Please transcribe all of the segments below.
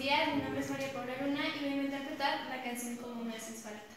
días, mi nombre es María Paula Luna y voy a interpretar la canción Como me haces falta.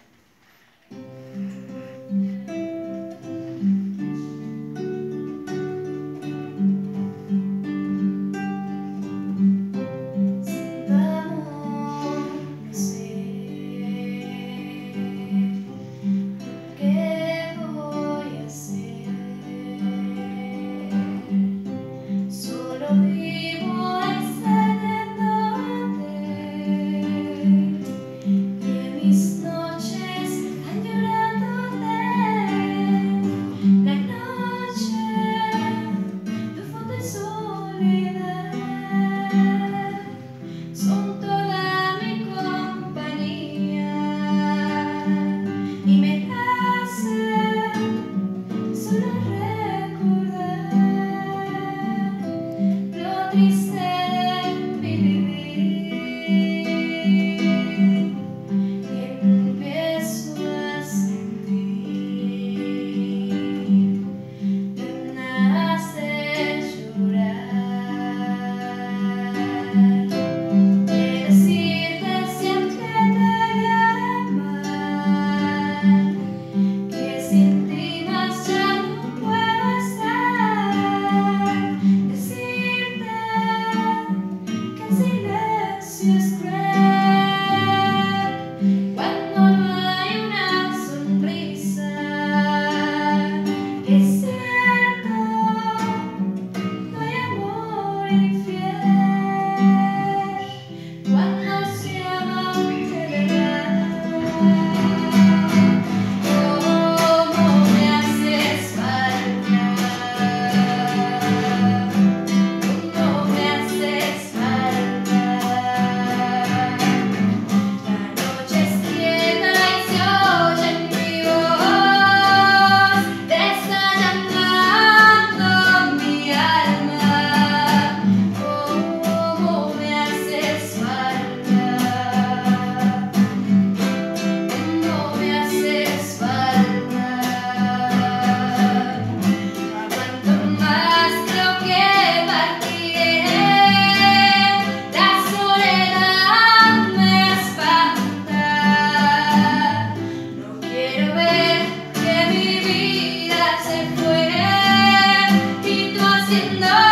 in the